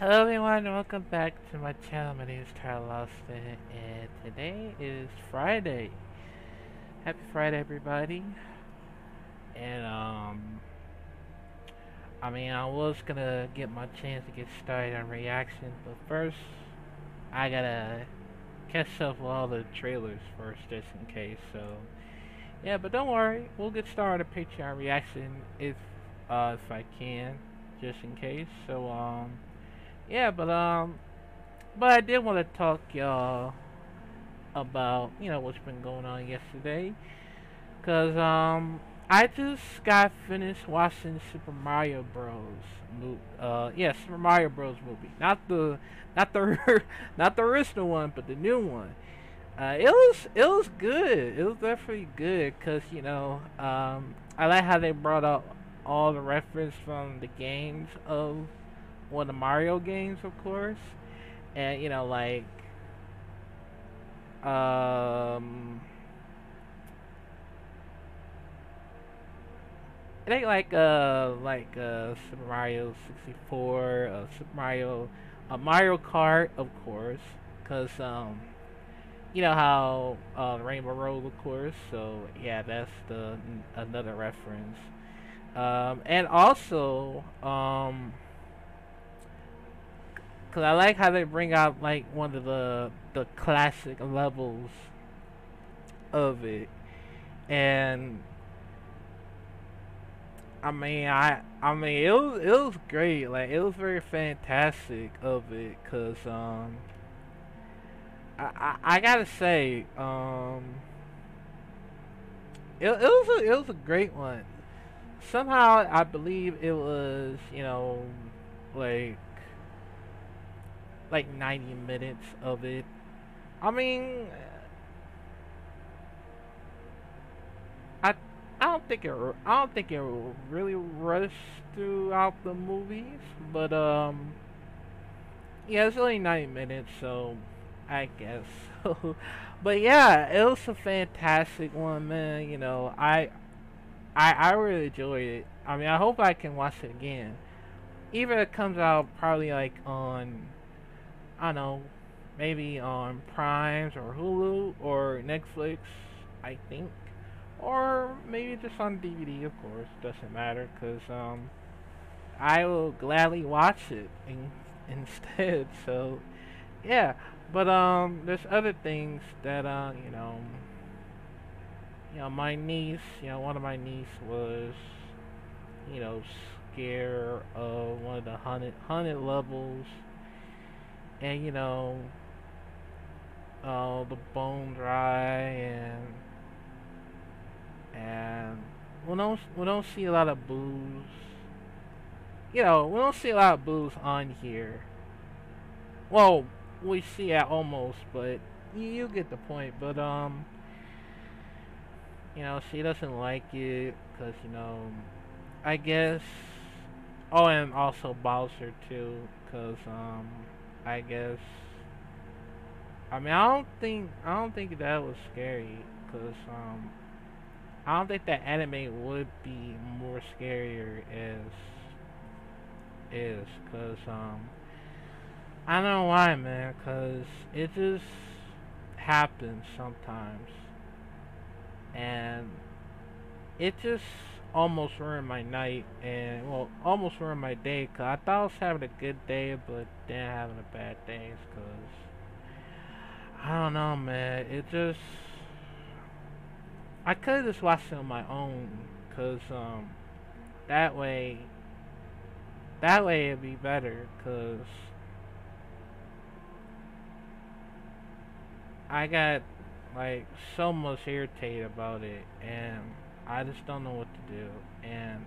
Hello everyone, and welcome back to my channel. My name is Tyler Loston, and today is Friday. Happy Friday, everybody. And um, I mean, I was gonna get my chance to get started on reaction, but first, I gotta catch up with all the trailers first, just in case. So, yeah, but don't worry, we'll get started on Patreon reaction if uh, if I can, just in case. So um yeah, but um, but I did want to talk y'all about you know what's been going on yesterday, cause um I just got finished watching Super Mario Bros. Movie. Uh, yeah, Super Mario Bros. movie, not the not the not the original one, but the new one. Uh, it was it was good. It was definitely good, cause you know um I like how they brought up all the reference from the games of one of the Mario games, of course, and you know, like, um, it ain't like uh like uh Super Mario 64, uh, Super Mario, uh, Mario Kart, of course, cause um, you know how uh, Rainbow Road, of course. So yeah, that's the another reference. Um, and also um Cause I like how they bring out like one of the the classic levels of it, and I mean I I mean it was it was great. Like it was very fantastic of it, cause um I I, I gotta say um it, it was a, it was a great one. Somehow I believe it was you know like like 90 minutes of it. I mean, I I don't think it I don't think it really rushed throughout the movies, but um, yeah, it's only 90 minutes, so I guess. So, but yeah, it was a fantastic one, man. You know, I I I really enjoyed it. I mean, I hope I can watch it again. Even it comes out probably like on I know, maybe on Primes or Hulu or Netflix, I think. Or maybe just on DVD, of course, doesn't matter, because um, I will gladly watch it in, instead, so yeah. But um, there's other things that, uh, you know, you know, my niece, you know, one of my niece was, you know, scared of one of the haunted, haunted levels and you know, uh, the bone dry and and we don't we don't see a lot of boos. You know, we don't see a lot of boos on here. Well, we see it almost, but you, you get the point. But um, you know, she doesn't like it because you know, I guess. Oh, and also Bowser too, because um I guess. I mean, I don't think I don't think that was scary, cause um, I don't think that anime would be more scarier as is, cause um, I don't know why, man, cause it just happens sometimes, and it just almost ruined my night and well almost ruined my day because I thought I was having a good day but then having a bad day because I don't know man. It just I could have just watched it on my own because um that way that way it'd be better because I got like so much irritated about it and I just don't know what to do. And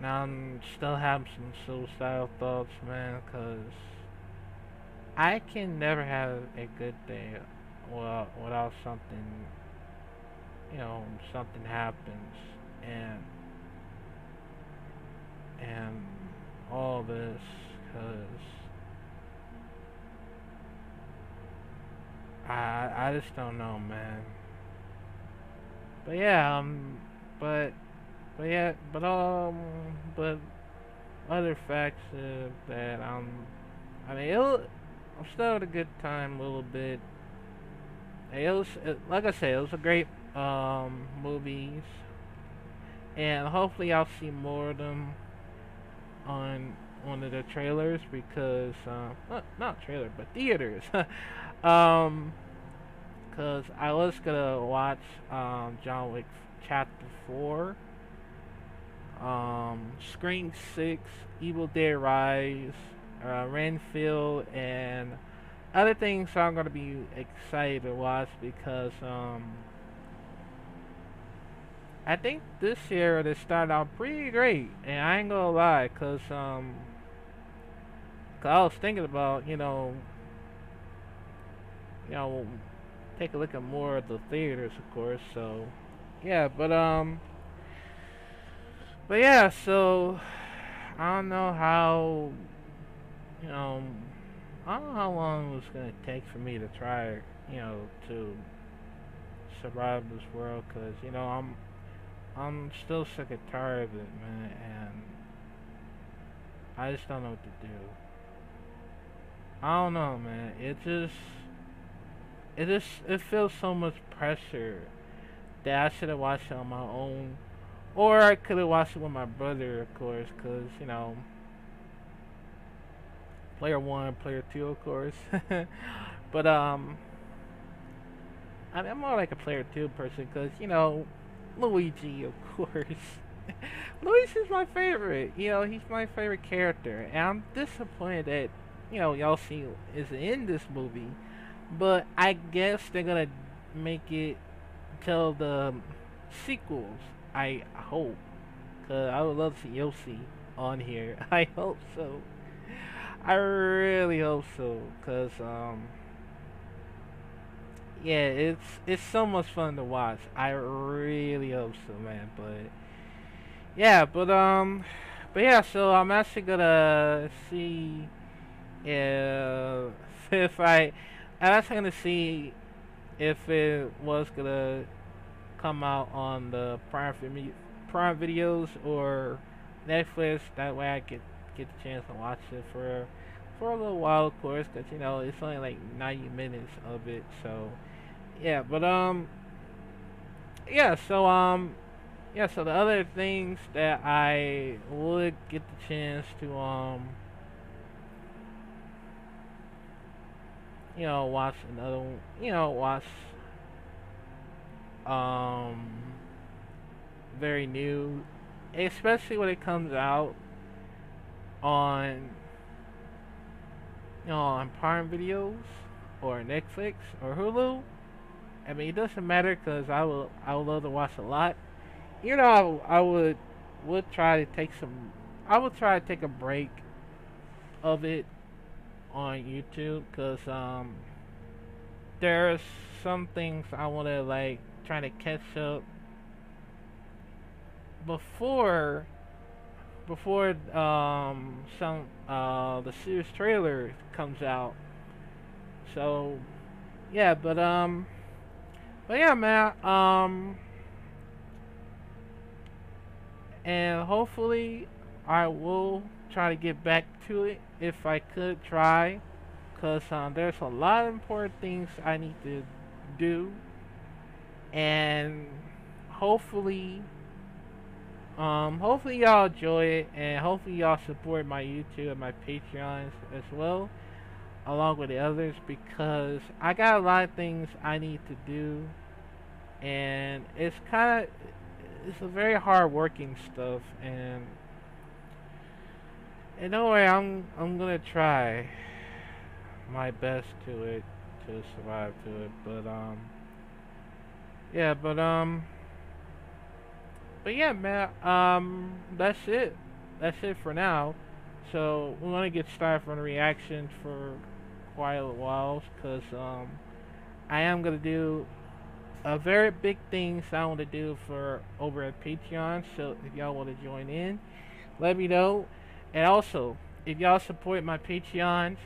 now I'm still having some suicidal thoughts, man, because I can never have a good day without, without something, you know, something happens. And, and all this, because I, I just don't know, man. But yeah, um, but, but yeah, but um, but other facts uh, that I'm. I mean, it'll, I'm still at a good time a little bit. It was, it, like I said, it was a great um, movies, and hopefully I'll see more of them on one of the trailers because, uh, not, not trailer, but theaters. um, because I was gonna watch um, John Wick Chapter Four, um, Six, Evil Dead Rise, uh, Renfield, and other things I'm gonna be excited to watch because um, I think this year they started out pretty great, and I ain't gonna lie, cause um, cause I was thinking about you know, you know take a look at more of the theaters, of course. So, yeah, but um, but yeah, so I don't know how, you know, I don't know how long it was gonna take for me to try, you know, to survive this world, cause you know I'm, I'm still sick and tired of it, man, and I just don't know what to do. I don't know, man. It just it just it feels so much pressure that I should have watched it on my own, or I could have watched it with my brother, of course, because you know, player one, player two, of course. but um, I mean, I'm more like a player two person because you know, Luigi, of course. Luigi's my favorite. You know, he's my favorite character, and I'm disappointed that you know see is in this movie but I guess they're gonna make it tell the sequels. I hope, cause I would love to see Yoshi on here. I hope so. I really hope so, cause um, yeah, it's it's so much fun to watch. I really hope so, man. But yeah, but um, but yeah. So I'm actually gonna see if if I I'm actually gonna see if it was gonna come out on the Prime Prime videos or Netflix. That way I could get the chance to watch it for for a little while, of course, because you know it's only like 90 minutes of it. So yeah, but um, yeah. So um, yeah. So the other things that I would get the chance to um you know, watch another you know, watch um very new, especially when it comes out on you know on Prime Videos or Netflix or Hulu. I mean, it doesn't matter because I will I would love to watch a lot. You know, I, I would would try to take some. I would try to take a break of it on YouTube because um, there's some things I want to like try to catch up before before um some uh the series trailer comes out. So yeah, but um but yeah, man, um and hopefully I will try to get back to it if I could try because um, there's a lot of important things I need to do. And hopefully um, hopefully y'all enjoy it and hopefully y'all support my YouTube and my Patreons as well along with the others because I got a lot of things I need to do. And it's kind of it's a very hard working stuff and in a way, I'm I'm gonna try my best to it to survive to it, but um, yeah, but um, but yeah, man, um, that's it. That's it for now. So we're gonna get started on reactions for quite a while, cause um, I am gonna do a very big things I want to do for over at Patreon. So if y'all want to join in, let me know. And also, if y'all support my Patreons,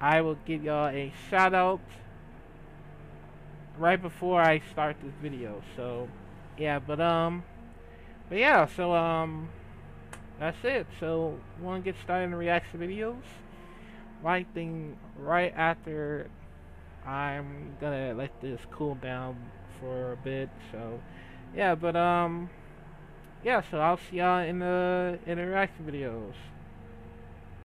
I will give y'all a shout out right before I start this video. So, yeah, but um, but yeah, so um, that's it. So, want to get started in the reaction videos? Right thing, right after I'm gonna let this cool down for a bit. So, yeah, but um, yeah. So I'll see y'all in the in the reaction videos.